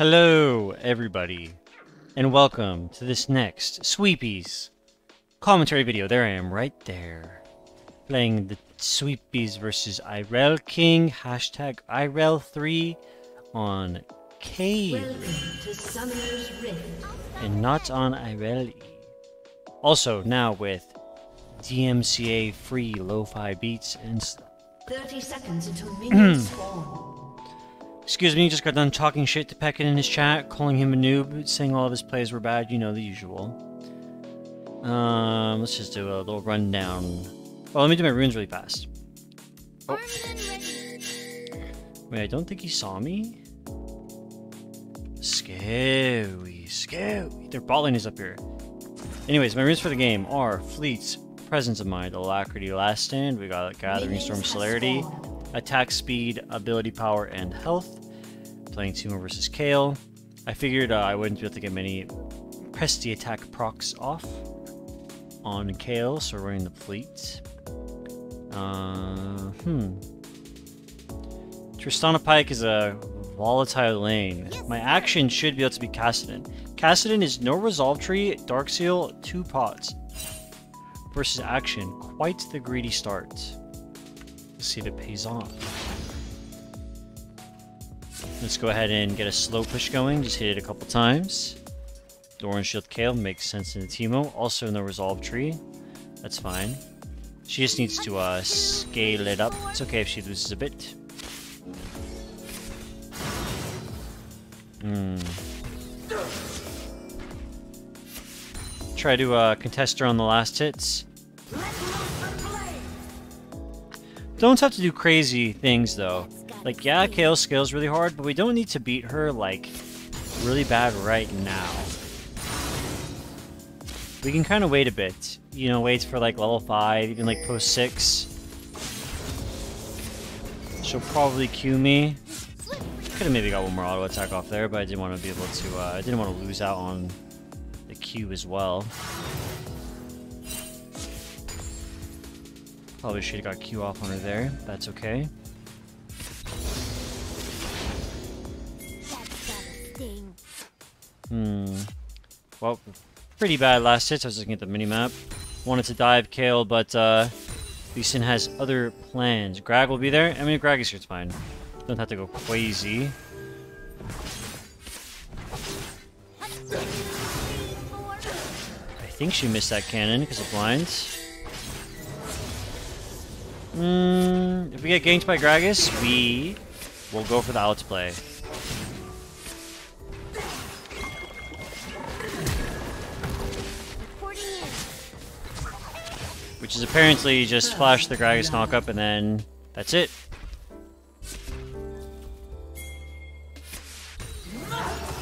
Hello, everybody, and welcome to this next Sweepies commentary video. There I am, right there, playing the Sweepies versus Irel King, hashtag Irel3 on Cave, and not on Irel Also, now with DMCA free lo-fi beats and stuff. 30 seconds until minions spawn. Excuse me, just got done talking shit to Peckin in his chat, calling him a noob, saying all of his plays were bad, you know, the usual. Um, let's just do a little rundown. Well, let me do my runes really fast. Oh. Wait, I don't think he saw me? Scary, scary. Their bot lane is up here. Anyways, my runes for the game are Fleets, Presence of Mind, Alacrity, Last Stand, we got Gathering Storm, Celerity, attack speed, ability power, and health. Playing Teemo versus Kayle. I figured uh, I wouldn't be able to get many Press the Attack procs off on Kayle, so we're running the fleet. Uh, hmm. Tristana Pyke is a volatile lane. My Akshan should be able to be Kassadin. Kassadin is no Resolve Tree, Dark Seal, two pots. Versus Akshan, quite the greedy start. See if it pays off. Let's go ahead and get a slow push going. Just hit it a couple times. Doran Shield Kayle makes sense in the Teemo. Also in the Resolve Tree. That's fine. She just needs to uh, scale it up. It's okay if she loses a bit. Hmm. Try to uh, contest her on the last hits. Don't have to do crazy things though. Like, yeah, Kayle scales really hard, but we don't need to beat her, like, really bad right now. We can kind of wait a bit. You know, wait for, like, level 5, even, like, post 6. She'll probably Q me. Could have maybe got one more auto attack off there, but I didn't want to be able to, uh, I didn't want to lose out on the Q as well. Probably should have got Q off on her there. That's okay. Hmm. Well, pretty bad last hit. I was looking at the minimap. Wanted to dive Kayle, but uh, Lee Sin has other plans. Grag will be there. I mean, Grag is here, it's fine. Don't have to go crazy. I think she missed that cannon because of blinds. Mm, if we get ganked by Gragas, we will go for the outplay. Which is apparently just flash the Gragas knock up and then that's it.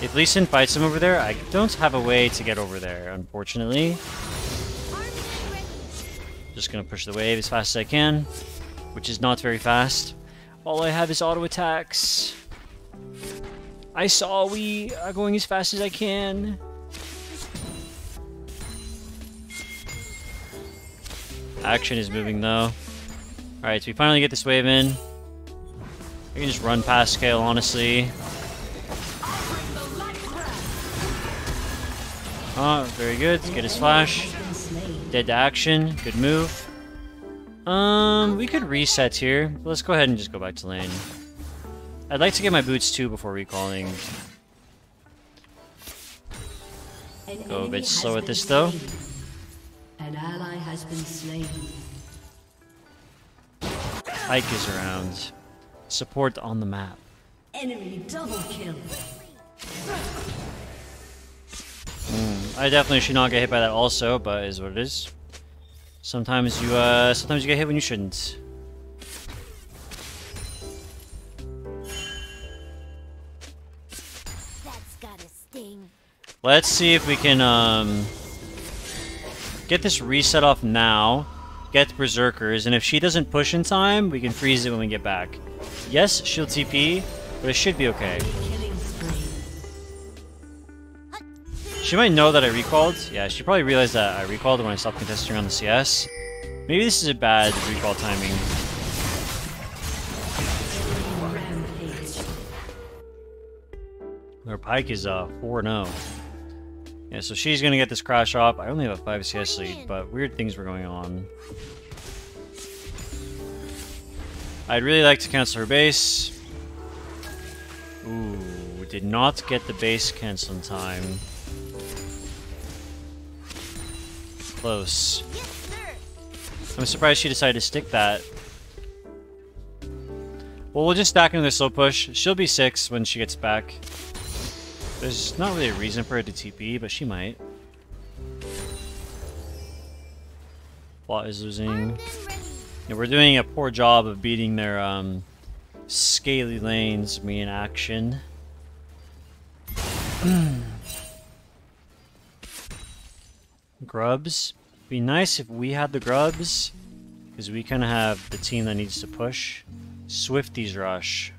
If Lee Sin fights him over there, I don't have a way to get over there, unfortunately. Just gonna push the wave as fast as I can, which is not very fast. All I have is auto attacks. I saw we are going as fast as I can. Akshan is moving though. Alright, so we finally get this wave in. We can just run past Kayle, honestly. Oh, very good. Let's Get his flash. Dead to Akshan. Good move. Um, we could reset here. Let's go ahead and just go back to lane. I'd like to get my boots too before recalling. Go a bit slow at this though. An ally has been slain. Ike is around. Support on the map. Enemy double kill. Mm, I definitely should not get hit by that also, but is what it is. Sometimes you, uh, sometimes you get hit when you shouldn't. That's gotta sting. Let's see if we can, um, get this reset off now, get the Berserkers, and if she doesn't push in time, we can freeze it when we get back. Yes, she'll TP, but it should be okay. She might know that I recalled. Yeah, she probably realized that I recalled when I stopped contesting on the CS. Maybe this is a bad recall timing. Her Pyke is uh 4-0. Yeah, so she's gonna get this crash off. I only have a 5 CS lead, but weird things were going on. I'd really like to cancel her base. Ooh, did not get the base cancel in time. Close. I'm surprised she decided to stick that. Well, we'll just stack another slow push. She'll be 6 when she gets back. There's not really a reason for her to TP, but she might. Bot is losing. Armed and ready. Yeah, we're doing a poor job of beating their um, scaly lanes, me in Akshan. grubs. Be nice if we had the grubs, because we kind of have the team that needs to push. Swifties rush.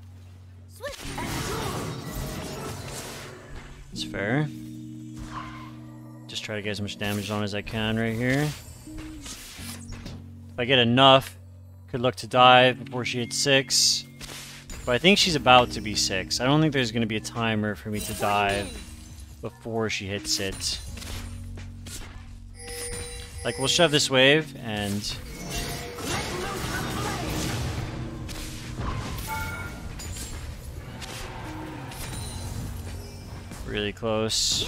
It's fair. Just try to get as much damage on as I can right here. If I get enough, could look to dive before she hits 6. But I think she's about to be 6. I don't think there's going to be a timer for me to dive before she hits it. Like, we'll shove this wave, and... Really close.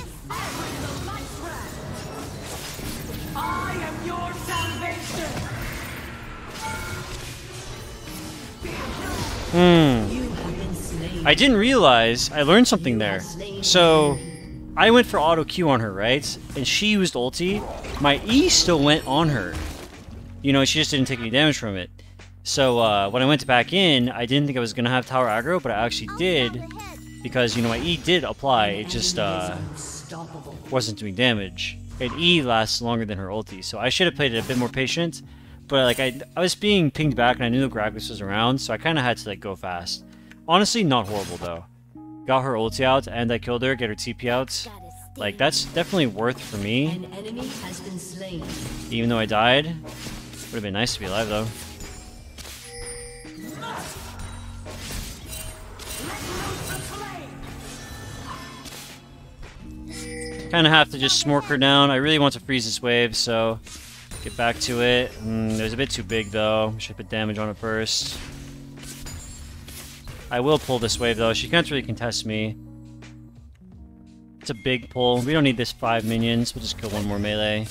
Hmm. I didn't realize I learned something there. So I went for auto Q on her, right? And she used ulti. My E still went on her. You know, she just didn't take any damage from it. So uh, when I went back in, I didn't think I was gonna have tower aggro, but I actually did because you know my E did apply. It just uh, wasn't doing damage. And E lasts longer than her ulti, so I should have played it a bit more patient. But like I, I was being pinged back, and I knew the Gragas was around, so I kind of had to like go fast. Honestly, not horrible though. Got her ulti out, and I killed her. Get her TP out. Like that's definitely worth for me, An enemy has been slain. even though I died. Would have been nice to be alive though. Kind of have to just smork her down. I really want to freeze this wave, so get back to it. Mm, it was a bit too big though. Should put damage on it first. I will pull this wave though. She can't really contest me. It's a big pull. We don't need this five minions. We'll just kill one more melee.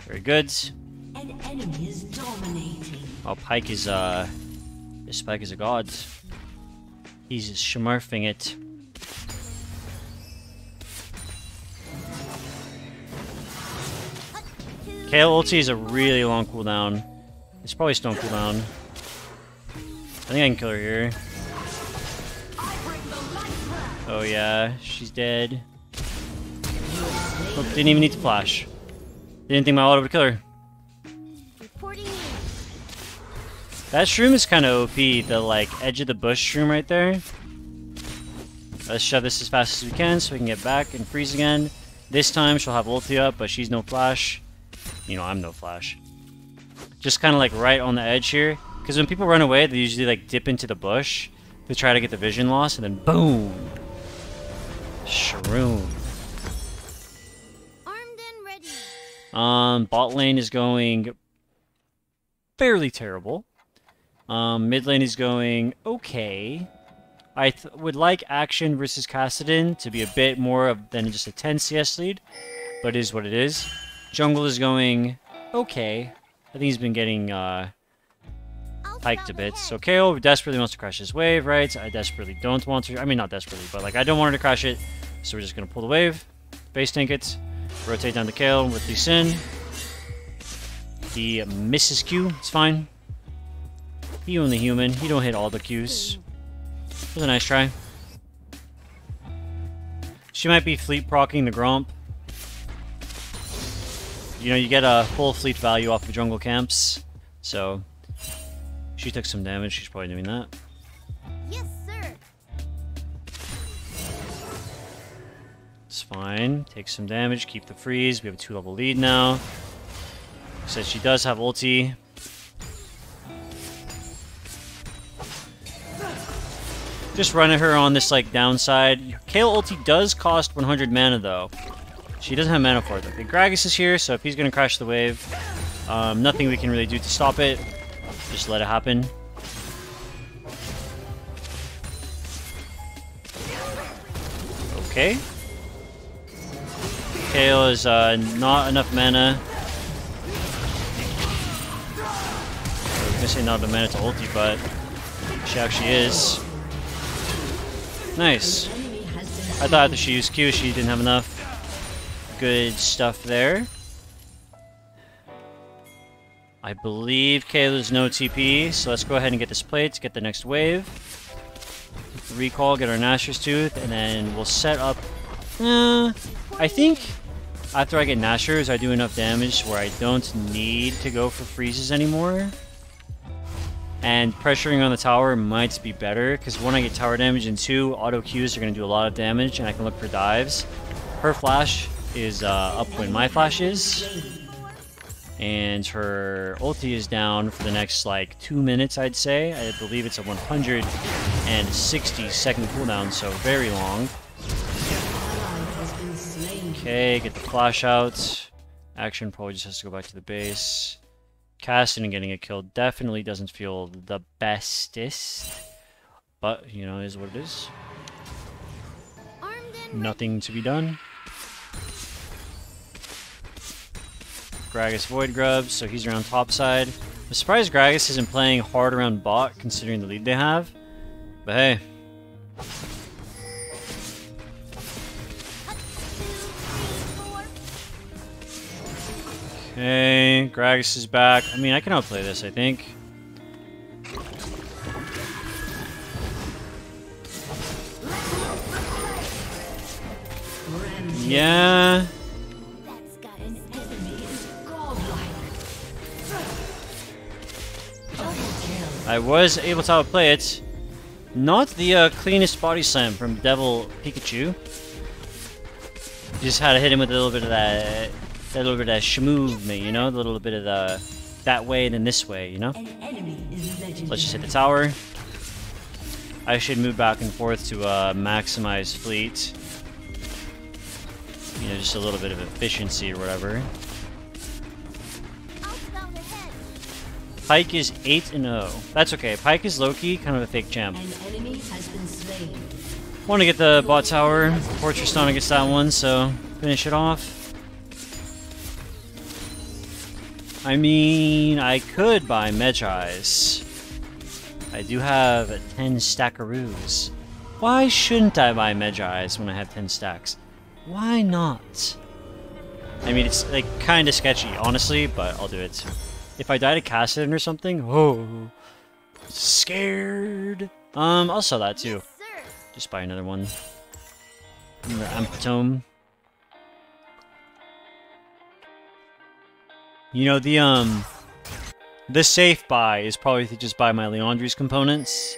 Very good. An enemy is dominating. Oh, Pyke is, uh... This Pyke is a god. He's schmurfing it. Kayle ulti is a really long cooldown. It's probably stone cooldown. I think I can kill her here. Oh yeah, she's dead. Didn't even need to flash. Didn't think my auto would kill her. That shroom is kind of OP, the like edge of the bush shroom right there. Let's shove this as fast as we can so we can get back and freeze again. This time she'll have ulti up, but she's no flash. You know, I'm no flash. Just kind of like right on the edge here. Because when people run away, they usually like dip into the bush to try to get the vision loss, and then boom! Shroom. Armed and ready. Um, bot lane is going fairly terrible. Um, mid lane is going okay. I th would like Akshan versus Kassadin to be a bit more of than just a 10 CS lead, but it is what it is. Jungle is going okay. I think he's been getting uh, hiked a bit. So KO desperately wants to crash this wave, right? I desperately don't want to. I mean, not desperately, but like I don't want her to crash it. So we're just gonna pull the wave, base tank it, rotate down to Kayle with Lee Sin. He misses Q. It's fine. He only human. He don't hit all the Qs. It was a nice try. She might be fleet procking the Gromp. You know, you get a full fleet value off of jungle camps. So, she took some damage. She's probably doing that. Yes, sir. It's fine. Take some damage. Keep the freeze. We have a two level lead now. Says she does have ulti. just run at her on this like downside. Kayle ulti does cost 100 mana though. She doesn't have mana for it. Okay, Gragas is here, so if he's gonna crash the wave, um, nothing we can really do to stop it. Just let it happen. Okay. Kayle is uh, not enough mana. I was gonna say not enough mana to ulti, but she actually is. Nice. I thought that she used Q, she didn't have enough. Good stuff there. I believe Kayle's no TP, so let's go ahead and get this plate to get the next wave. Recall, get our Nashor's Tooth, and then we'll set up... Uh, I think after I get Nashor's, I do enough damage where I don't need to go for freezes anymore. And pressuring on the tower might be better, because one, I get tower damage, and two, auto Qs are going to do a lot of damage, and I can look for dives. Her flash is uh, up when my flash is. And her ulti is down for the next, like, two minutes, I'd say. I believe it's a 160 second cooldown, so very long. Okay, get the flash out. Akshan probably just has to go back to the base. Kassadin getting a kill definitely doesn't feel the bestest. But, you know, is what it is. Nothing to be done. Gragas Void Grubs, so he's around top side. I'm surprised Gragas isn't playing hard around bot, considering the lead they have. But hey. Okay, Gragas is back. I mean, I can outplay this, I think. Yeah. I was able to outplay it. Not the uh, cleanest body slam from Devil Pikachu. Just had to hit him with a little bit of that, that little bit of that movement, you know, a little bit of the that way and then this way, you know. An enemy is legendary. Let's just hit the tower. I should move back and forth to uh, maximize fleet. You know, just a little bit of efficiency or whatever. Pyke is 8 and 0. That's okay. Pyke is low key, kind of a fake champ. An enemy has been slain. Want to get the bot tower Fortress Tristana gets that one, so finish it off. I mean, I could buy Mejai's. I do have 10 stackaroos. Why shouldn't I buy Mejai's when I have 10 stacks? Why not? I mean, it's like kind of sketchy, honestly, but I'll do it. If I die to Kassadin or something, oh, scared. Um, I'll sell that too. Yes. Just buy another one. Another Ampatome. You know, the, um... The safe buy is probably to just buy my Liandry's components.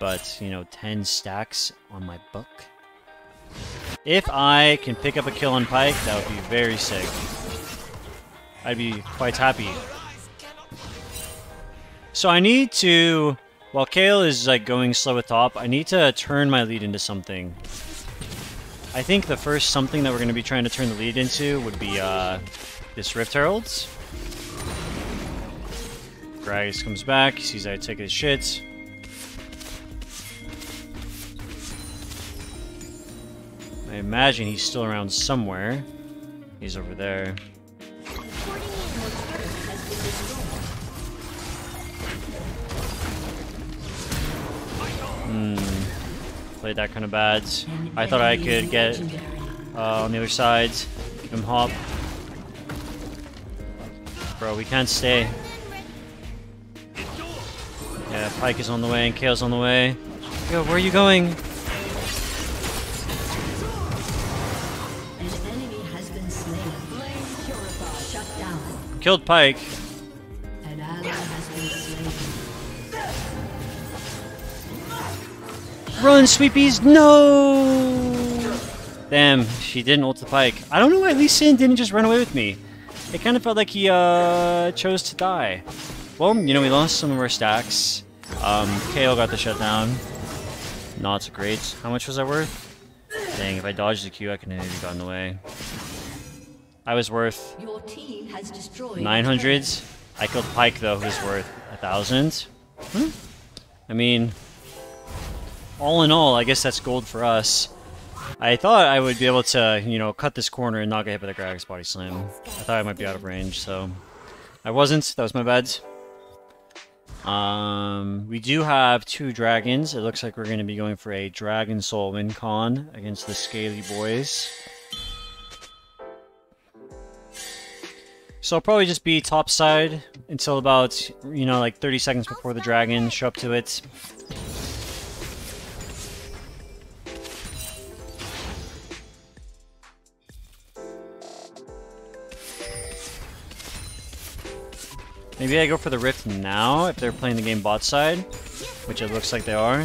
But, you know, 10 stacks on my book. If I can pick up a kill on Pyke, that would be very sick. I'd be quite happy. So I need to... While Kayle is like going slow at top, I need to turn my lead into something. I think the first something that we're going to be trying to turn the lead into would be uh, this Rift Heralds. Gragas comes back, he sees I take his shit. I imagine he's still around somewhere. He's over there. Played that kind of bad. I thought I could get uh, on the other side. Keep him hop. Bro, we can't stay. Yeah, Pyke is on the way and Kayle's on the way. Yo, where are you going? Killed enemy Run, Sweepies! No! Damn, she didn't ult the Pyke. I don't know why Lee Sin didn't just run away with me. It kind of felt like he uh, chose to die. Well, you know, we lost some of our stacks. Um, KO got the shutdown. Not so great. How much was I worth? Dang, if I dodged the Q, I could have maybe gotten away. I was worth Your team has destroyed 900s. I killed Pyke though, who's worth a thousand. Hmm. I mean, all in all, I guess that's gold for us. I thought I would be able to, you know, cut this corner and not get hit by the Gragas body slam. I thought I might be out of range, so I wasn't. That was my bad. Um, we do have two dragons. It looks like we're going to be going for a Dragon Soul win con against the Scaly Boys. So I'll probably just be topside until about, you know, like 30 seconds before the dragon show up to it. Maybe I go for the Rift now if they're playing the game bot side, which it looks like they are.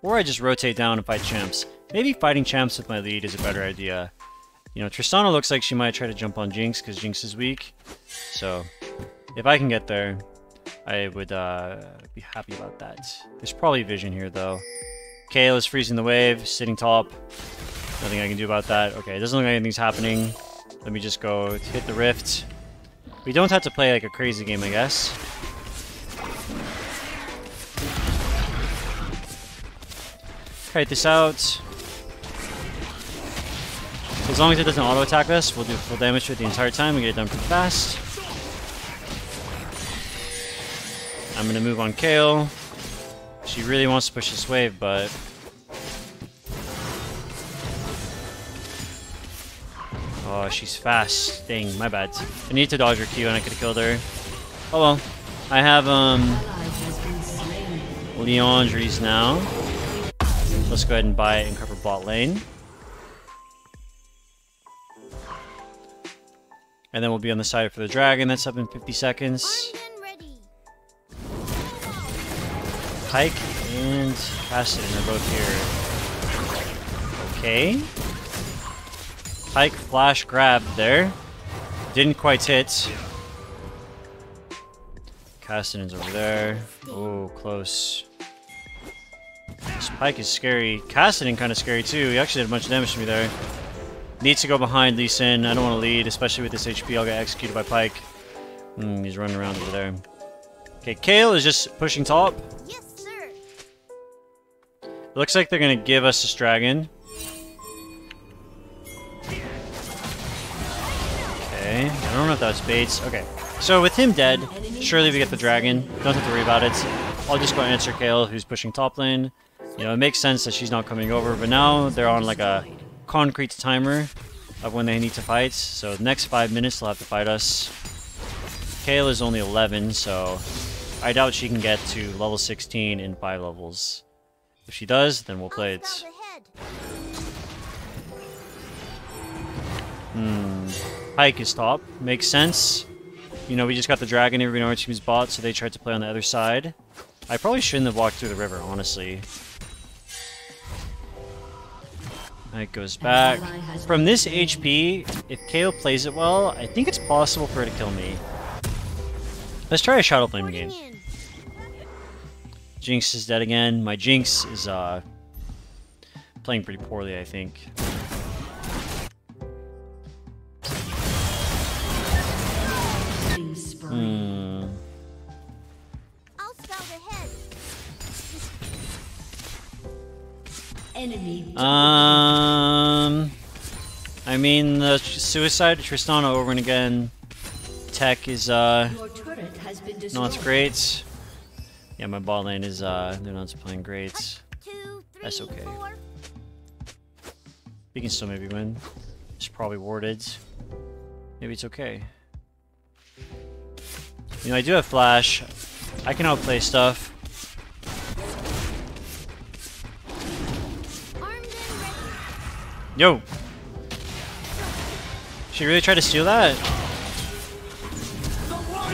Or I just rotate down and fight champs. Maybe fighting champs with my lead is a better idea. You know, Tristana looks like she might try to jump on Jinx because Jinx is weak. So, if I can get there, I would uh, be happy about that. There's probably vision here though. Kayle is freezing the wave, sitting top. Nothing I can do about that. Okay, it doesn't look like anything's happening. Let me just go hit the rift. We don't have to play like a crazy game, I guess. Kite this out. As long as it doesn't auto attack us, we'll do full damage to it the entire time. We get it done pretty fast. I'm gonna move on Kayle. She really wants to push this wave, but Oh, she's fast. Dang, my bad. I need to dodge her Q and I could have killed her. Oh well. I have um. Liandry's now. Let's go ahead and buy it and cover bot lane. And then we'll be on the side for the dragon. That's up in 50 seconds. Pyke and Cassidy are both here. Okay. Pyke flash grab there. Didn't quite hit. Cassidy's over there. Oh, close. This Pyke is scary. Cassidy kind of scary too. He actually did a bunch of damage to me there. Needs to go behind Lee Sin. I don't want to lead, especially with this HP. I'll get executed by Pyke. Hmm, he's running around over there. Okay, Kayle is just pushing top. Yes, sir. Looks like they're gonna give us this dragon. Okay, I don't know if that was baits. Okay, so with him dead, surely we get the dragon. Don't have to worry about it. I'll just go answer Kayle, who's pushing top lane. You know, it makes sense that she's not coming over, but now they're on like a concrete timer of when they need to fight. So the next five minutes they'll have to fight us. Kayle is only 11, so I doubt she can get to level 16 in five levels. If she does, then we'll play it. Hmm. Pyke is top. Makes sense. You know, we just got the dragon here. We know our team's bot, so they tried to play on the other side. I probably shouldn't have walked through the river, honestly. Pyke goes back. From this HP, if Kayle plays it well, I think it's possible for her to kill me. Let's try a Shadow Flame Porting game. Jinx is dead again. My Jinx is uh playing pretty poorly, I think. Um, I mean the suicide Tristana over and again. Tech is uh Your turret has been destroyed. not great. Yeah, my bot lane is uh they're not playing great. That's okay. We can still maybe win. It's probably warded. Maybe it's okay. You know, I do have flash. I can outplay stuff. Yo! She really tried to steal that?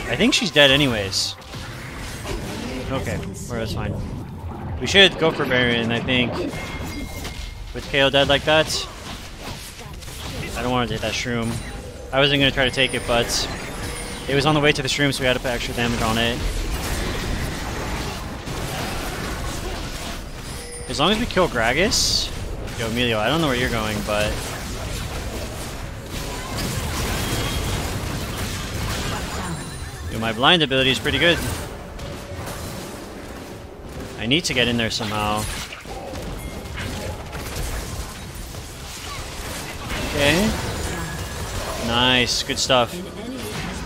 I think she's dead anyways. Okay, well, that's fine. We should go for Baron, I think. With Kayle dead like that. I don't want to take that shroom. I wasn't going to try to take it, but it was on the way to the shroom, so we had to put extra damage on it. As long as we kill Gragas... Yo, Emilio, I don't know where you're going, but... Yo, my blind ability is pretty good. I need to get in there somehow. Okay. Nice, good stuff.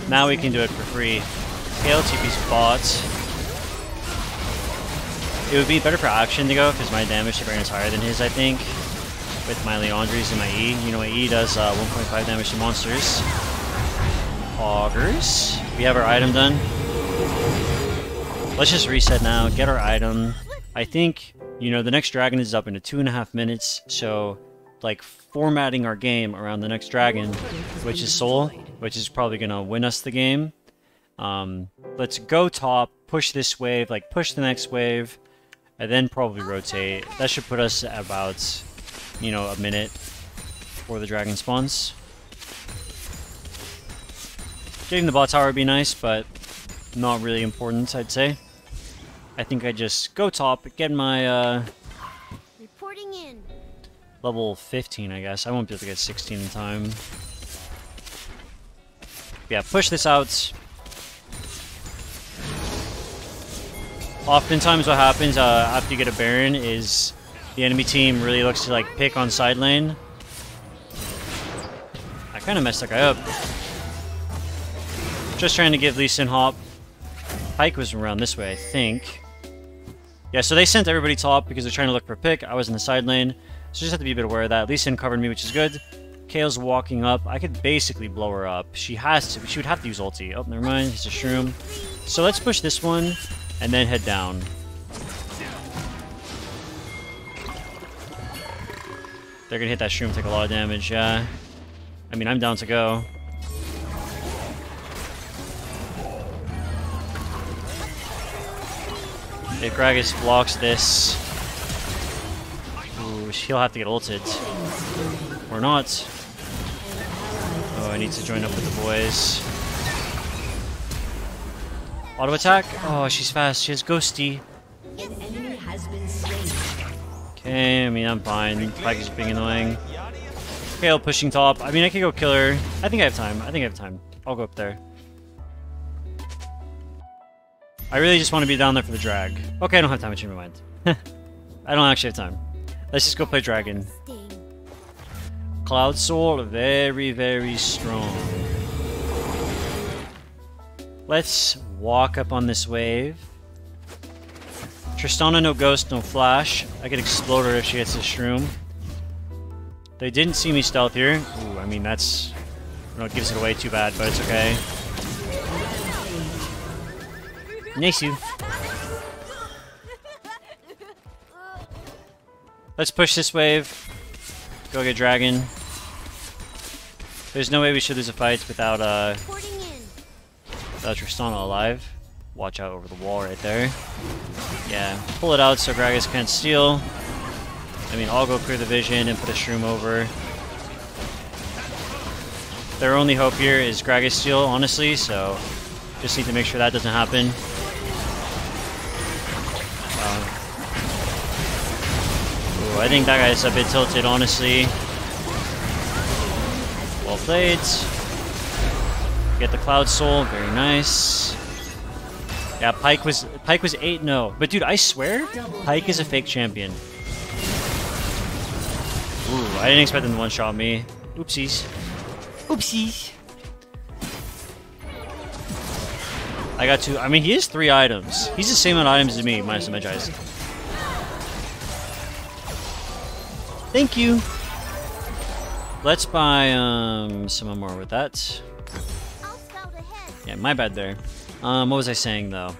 Now we can do it for free. Kayle TP's bot. It would be better for Akshan to go because my damage to Baron is higher than his, I think. With my Liandry's and my E. You know, my E does uh, 1.5 damage to monsters. Augers. We have our item done. Let's just reset now, get our item. I think, you know, the next dragon is up in two and a half minutes, so like formatting our game around the next dragon, which is Soul, which is probably gonna win us the game. Um, let's go top, push this wave, like push the next wave, and then probably rotate. That should put us at about, you know, a minute before the dragon spawns. Getting the bot tower would be nice, but not really important, I'd say. I think I just go top, get my uh, Reporting in. level 15, I guess. I won't be able to get 16 in time. Yeah, push this out. Oftentimes what happens uh, after you get a Baron is the enemy team really looks to like pick on side lane. I kind of messed that guy up. Just trying to give Lee Sin hop. Pyke was around this way, I think. Yeah, so they sent everybody top because they're trying to look for pick. I was in the side lane. So just have to be a bit aware of that. Lee Sin covered me, which is good. Kayle's walking up. I could basically blow her up. She has to. She would have to use ulti. Oh, never mind. It's a shroom. So let's push this one and then head down. They're gonna hit that shroom, take a lot of damage, yeah. I mean, I'm down to go. If Gragas blocks this, ooh, he'll have to get ulted. Or not. Oh, I need to join up with the boys. Auto attack? Oh, she's fast. She has ghosty. Okay, I mean, I'm fine. Pyke is being annoying. Kayle pushing top. I mean, I could go kill her. I think I have time. I think I have time. I'll go up there. I really just want to be down there for the drag. Okay, I don't have time to change my mind. I don't actually have time. Let's just go play dragon. Cloud Soul, very, very strong. Let's walk up on this wave. Tristana, no ghost, no flash. I could explode her if she hits the shroom. They didn't see me stealth here. Ooh, I mean, that's... You know, it gives it away too bad, but it's okay. You. Let's push this wave. Go get dragon. There's no way we should lose a fight without uh, Reporting Tristana alive. Watch out over the wall right there. Yeah, pull it out so Gragas can't steal. I mean, I'll go clear the vision and put a shroom over. Their only hope here is Gragas steal, honestly, so just need to make sure that doesn't happen. Um, ooh, I think that guy's a bit tilted, honestly. Well played. Get the Cloud Soul, very nice. Yeah, Pyke was Pyke was 8-0. But dude, I swear, Pyke is a fake champion. Ooh, I didn't expect them to one-shot me. Oopsies. Oopsies. I got two. I mean, he has three items. He's the same amount of items as me, minus the Magi's. Thank you. Let's buy um some more with that. Yeah, my bad there. Um, what was I saying though?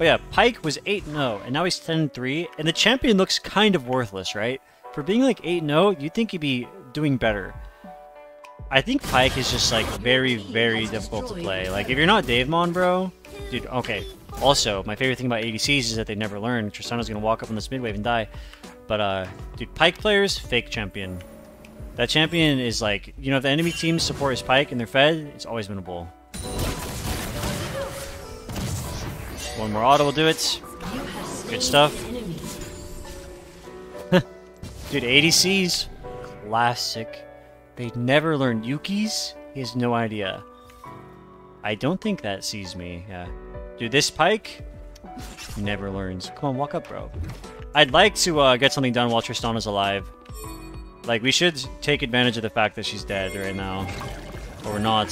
Oh yeah, Pyke was 8-0, and now he's 10-3, and the champion looks kind of worthless, right? For being like 8-0, you'd think he'd be doing better. I think Pyke is just like very, very difficult to play. Like if you're not Davemon, bro, dude. Okay. Also, my favorite thing about ADCs is that they never learn. Tristana's gonna walk up on this mid wave and die. But uh, dude, Pyke players, fake champion. That champion is like, you know, if the enemy team support his Pyke and they're fed, it's always winnable. One more auto will do it. Good stuff. Dude, ADCs, classic. They never learned Yuki's. He has no idea. I don't think that sees me. Yeah. Dude, this Pyke never learns. Come on, walk up, bro. I'd like to uh, get something done while Tristana's alive. Like, we should take advantage of the fact that she's dead right now. Or not.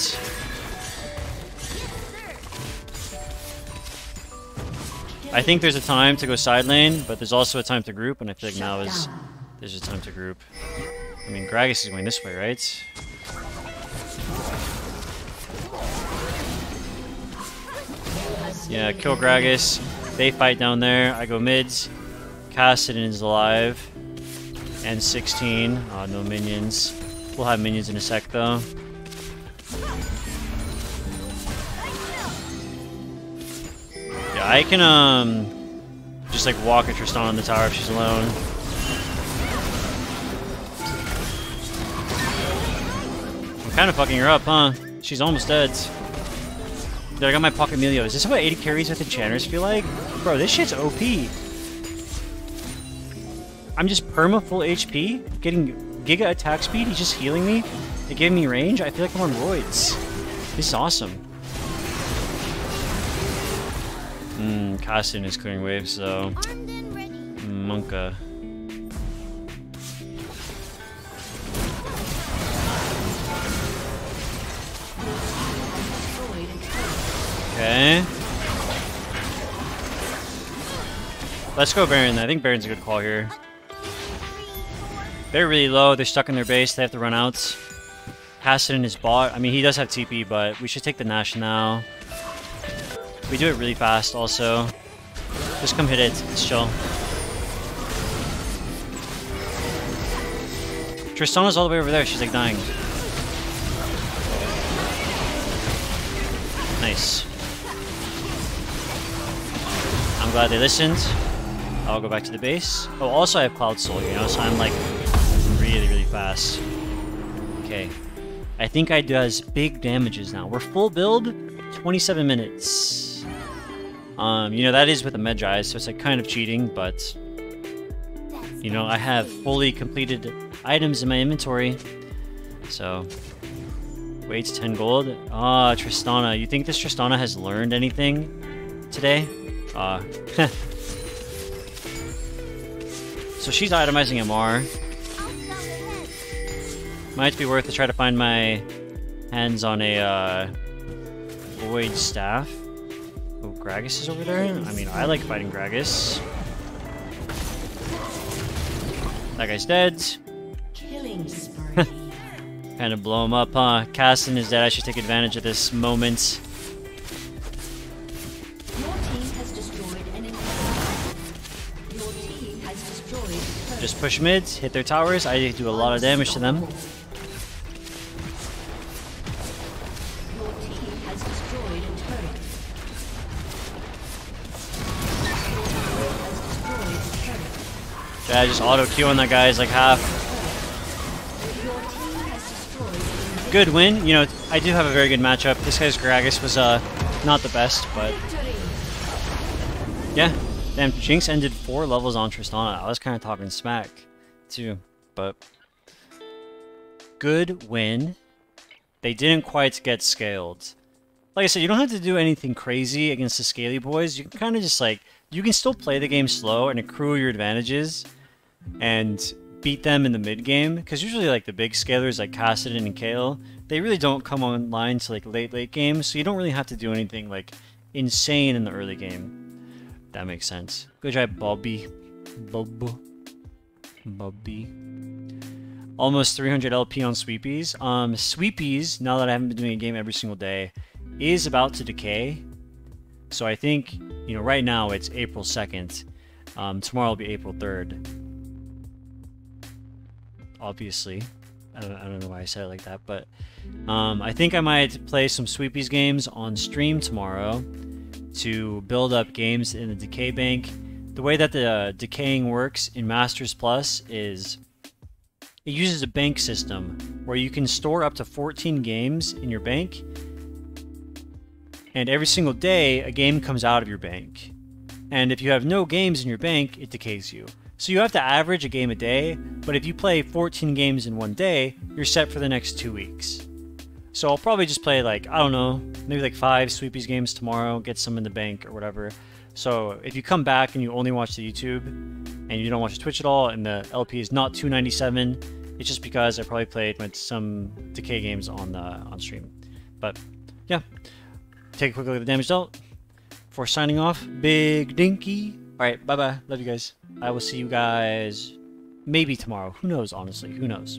I think there's a time to go side lane, but there's also a time to group, and I feel like now is there's a time to group. I mean, Gragas is going this way, right? Yeah, kill Gragas. They fight down there. I go mids. Kassadin is alive. And 16. Uh, no minions. We'll have minions in a sec, though. I can, um... Just, like, walk at Tristan on the tower if she's alone. I'm kind of fucking her up, huh? She's almost dead. Dude, I got my Pocket Milio. Is this what AD carries with enchanters feel like? Bro, this shit's OP. I'm just perma full HP, getting Giga attack speed, he's just healing me. It gave me range, I feel like I'm on roids. This is awesome. Mmm, Kassadin is clearing waves, so... Monka. Okay. Let's go Baron. I think Baron's a good call here. They're really low. They're stuck in their base. They have to run out. Kassadin is bot. I mean, he does have TP, but we should take the Nash now. We do it really fast also. Just come hit it. It's chill. Tristana's all the way over there. She's like dying. Nice. I'm glad they listened. I'll go back to the base. Oh, also I have Cloud Soul, you know, so I'm like really, really fast. Okay. I think I does big damages now. We're full build, 27 minutes. Um, you know, that is with a Mejai, so it's like kind of cheating, but you know, I have fully completed items in my inventory. So, weights 10 gold. Ah, Tristana. You think this Tristana has learned anything today? Uh, so she's itemizing MR. Might be worth to try to find my hands on a uh, Void Staff. Gragas is over there? I mean, I like fighting Gragas. That guy's dead. Killing spree. Kind of blow him up, huh? Kassadin is dead. I should take advantage of this moment. Your team has destroyed an inhibitor. Your team has destroyed a turret. Just push mids, hit their towers. I do a lot of damage to them. Yeah, just auto Q on that guy is like half. Good win. You know, I do have a very good matchup. This guy's Gragas was uh not the best, but yeah. Damn, Jinx ended four levels on Tristana. I was kind of talking smack too, but good win. They didn't quite get scaled. Like I said, you don't have to do anything crazy against the scaly boys. You can kind of just like you can still play the game slow and accrue your advantages and beat them in the mid game because usually like the big scalers like Kassadin and Kayle, they really don't come online to like late late games, so you don't really have to do anything like insane in the early game. That makes sense. Good job, Bobby. Bob. Bobby. Almost 300 LP on Sweepies. Um, Sweepies, now that I haven't been doing a game every single day, is about to decay. So I think, you know, right now it's April 2nd. Um, tomorrow will be April 3rd. Obviously. I don't, I don't know why I said it like that, but um, I think I might play some Sweepies games on stream tomorrow to build up games in the Decay Bank. The way that the uh, decaying works in Masters Plus is it uses a bank system where you can store up to 14 games in your bank, and every single day a game comes out of your bank. And if you have no games in your bank, it decays you. So you have to average a game a day, but if you play 14 games in one day, you're set for the next two weeks. So I'll probably just play like, I don't know, maybe like five Sweepies games tomorrow, get some in the bank or whatever. So if you come back and you only watch the YouTube and you don't watch Twitch at all and the LP is not 297, it's just because I probably played some decay games on the on stream. But yeah, take a quick look at the damage dealt. For signing off, Big Dinky. All right, bye bye. Love you guys. I will see you guys maybe tomorrow. Who knows? Honestly, who knows?